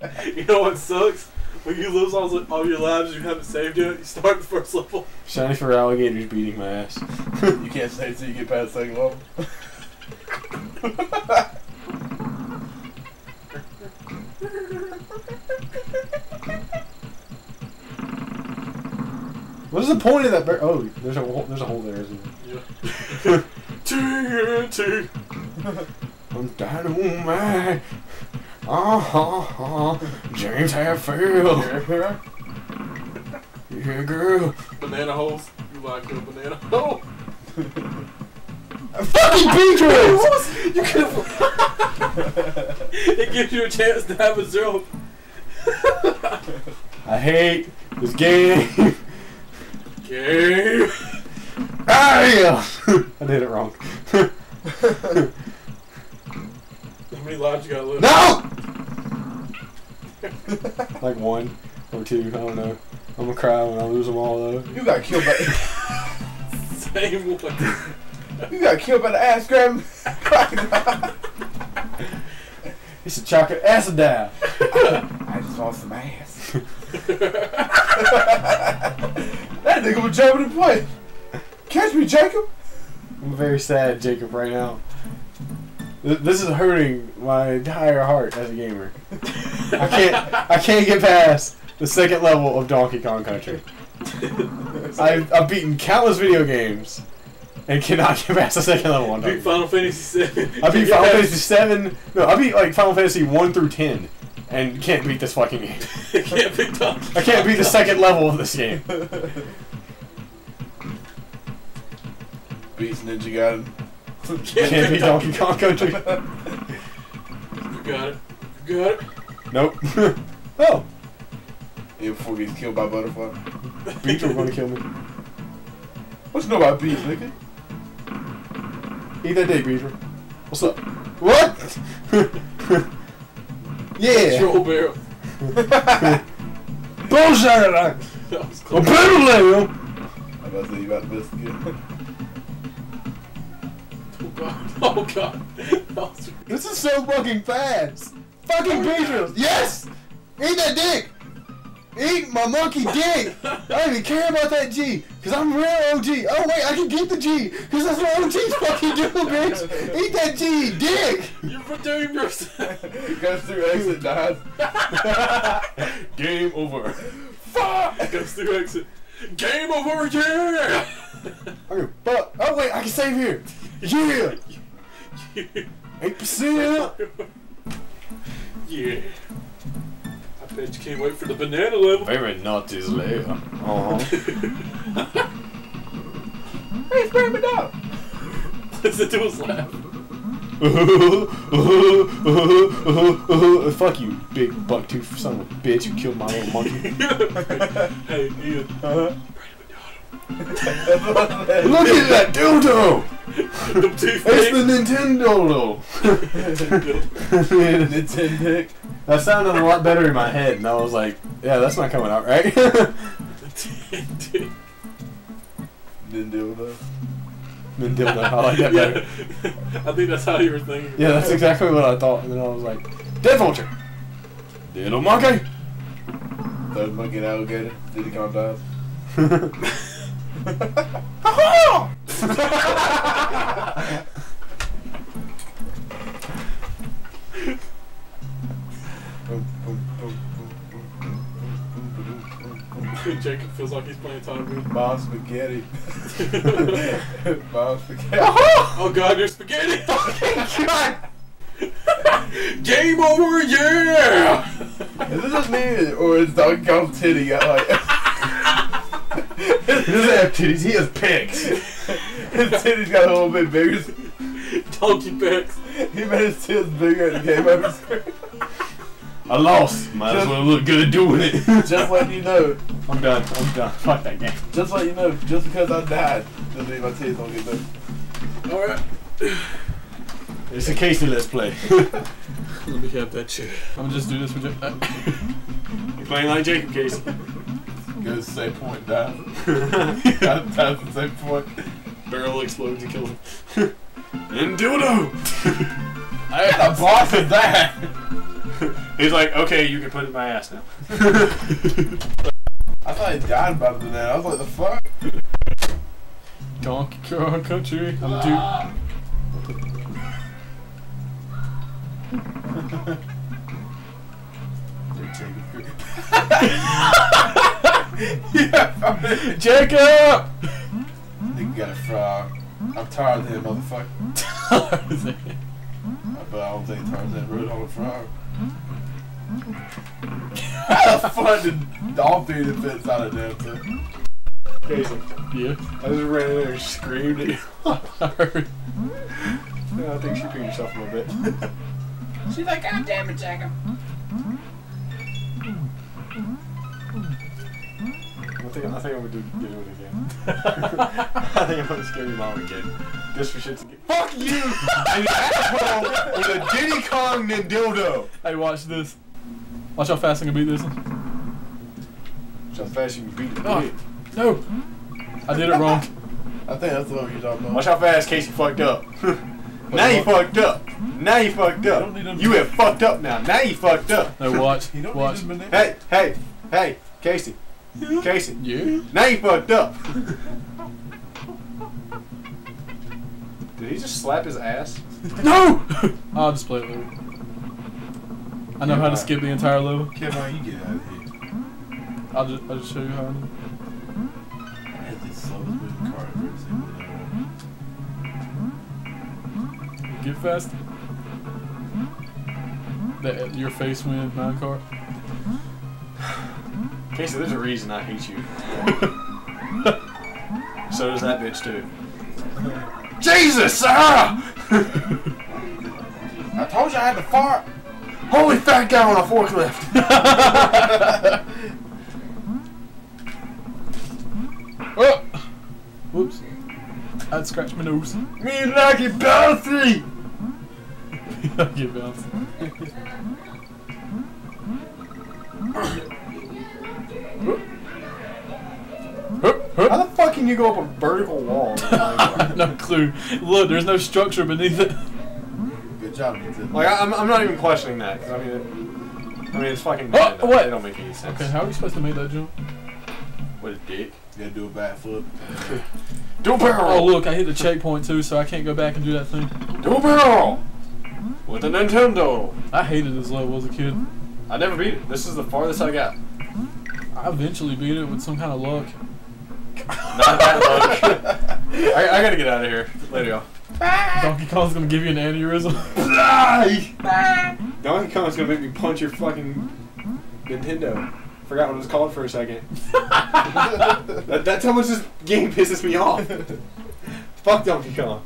You know what sucks? When you lose all, all your lives, you haven't saved yet. You start the first level. Shiny for alligators beating my ass. You can't save till you get past second level. What is the point of that? Oh, there's a hole, there's a hole there, isn't there? Yeah. TNT. I'm dynamite. Uh-huh, James Hetfield. Yeah, girl. Banana holes. You like your banana hole? Fucking Beatrice! you could have. it gives you a chance to have a zero. I hate this game. Game. Ah, yeah. I did it wrong. How many lives you gotta live? No! like one or two, I don't know. I'm gonna cry when I lose them all though. You got killed by Same one. you got killed by the ass grabbing crocodile. It's a chocolate acid down. I just lost some ass. that nigga was jumping in place. Catch me, Jacob. I'm very sad, Jacob, right now. This is hurting my entire heart as a gamer. I can't. I can't get past the second level of Donkey Kong Country. I've, I've beaten countless video games and cannot get past the second level on Donkey Beat Final Fantasy Seven. I beat Final Fantasy seven. No, I beat like Final Fantasy one through ten, and can't beat this fucking game. can't beat Donkey. I can't beat the second level of this game. Beats Ninja Gaiden. Can't beat Donkey Kong Country. You got it. You got it. Nope. oh, Yeah, before he gets killed by butterfly. Beach were gonna kill me. What you know about bees, nigga? Eat that dick, Beaver. What's up? What? yeah. Troll barrel. Bullshit! That was A close. better level. I'm about to say you about to miss again. Oh god. Oh god. This is so fucking fast. Fucking Beatrice. Yes. Eat that dick. Eat my monkey dick. I don't even care about that G, cause I'm real OG. Oh wait, I can get the G, cause that's what OG's fucking do, bitch. Eat that G, dick. You redeemed yourself. Goes through exit, dies. Game over. Fuck. Goes through exit. Game over, yeah. Okay, but oh wait, I can save here. Yeah. Eight percent. Yeah. I bet you can't wait for the banana level. Very naughty layer. Uh huh. Hey, spray me dog. Listen to us laugh. Fuck you, big buck tooth son of a bitch. You killed my little monkey. hey, Ian. Uh-huh. Brandon Look at that dildo! McDonald. It's the things. Nintendo. Nintendo. that sounded a lot better in my head, and I was like, "Yeah, that's not coming out right." Nintendo. Nintendo. I like that better. yeah. I think that's how you were thinking. Yeah, that's exactly what I thought, and then I was like, "Dead vulture." Little monkey. Third monkey and alligator. Did he calm down? Jacob feels like he's playing Tom Green. Bob spaghetti. Bob spaghetti. Oh god, there's spaghetti! Fucking God. Game over, yeah! Is this just me or is Donkey Kong's titty got like He doesn't have titties. He has pigs. his titties got a little bit bigger? Donkey Pecs. He made his tits bigger and the game over screen. I lost. Might as well look good doing it. Just letting you know. I'm done. I'm done. Fuck that game. Just let you know. Just because I died doesn't mean my titties don't get bigger. Alright. It's a Casey let's play. Let me have that chair. I'm gonna just do this with you. You're playing like Jacob Casey. Go to the same point, die. yeah, at the same point. Barrel explodes and kills him. And dildo. I am the boss of that. He's like, okay, you can put it in my ass now. I thought he died about it than that. I was like, the fuck? Donkey Kong Country. I'm too. yeah, Jacob! Nigga got a frog. I'm tired of that motherfucker. But I don't think Tarzan rode on a frog. How the fuck did all three the fits out of damn thing? Casey, yeah. I just ran in there and screamed at you. I heard. I think she peed herself a little bit. She's like, God damn it, Jacob. I think, I think I'm gonna do, do it again. Hmm? I think I'm gonna scare your mom again. Just for shits and giggles. Fuck you! An asshole with a Diddy Kong Nindildo! Hey, watch this. Watch how fast I can beat this one. Watch how fast you can beat it. Oh. No! I did it wrong. I think that's the one you're talking about. Watch how fast Casey fucked up. now you fucked up. Now you fucked up. don't need him- You have fucked up now. Now you fucked up. No, watch. You don't Watch. need his. Hey, hey, hey, Casey. Casey. Yeah? Now you fucked up. Did he just slap his ass? No! I'll just play it later. I know how to skip the entire level. Kevin, why you get out of here? I'll just, I'll just show you how I do. I had the slowest moving car I've ever seen. Get fast. That your face win mine cart. Casey, there's a reason I hate you. so does that bitch too. Jesus, Sarah! I told you I had to fart! Holy fat guy on a forklift. Oh! Whoops. I'd scratch my nose. Me like it bouncy. I get bounced. How the fuck can you go up a vertical wall? no clue. Look, there's no structure beneath it. Good job, Nathan. Like I- I'm, I'm not even questioning that. 'cause I mean, it, I mean it's fucking. Oh, Nintendo. what? It don't make any sense. Okay, how are we supposed to make that jump? What a dick. You gotta do a backflip. Do a barrel. Oh, look, I hit the checkpoint too, so I can't go back and do that thing. Do a barrel. With a Nintendo. I hated this level as a kid. I never beat it. This is the farthest I got. I eventually beat it with some kind of luck. Not that luck. I, I gotta get out of here. Later, y'all. Donkey Kong's gonna give you an aneurysm. Donkey Kong's gonna make me punch your fucking Nintendo. Forgot what it was called for a second. that, that's how much this game pisses me off. Fuck Donkey Kong.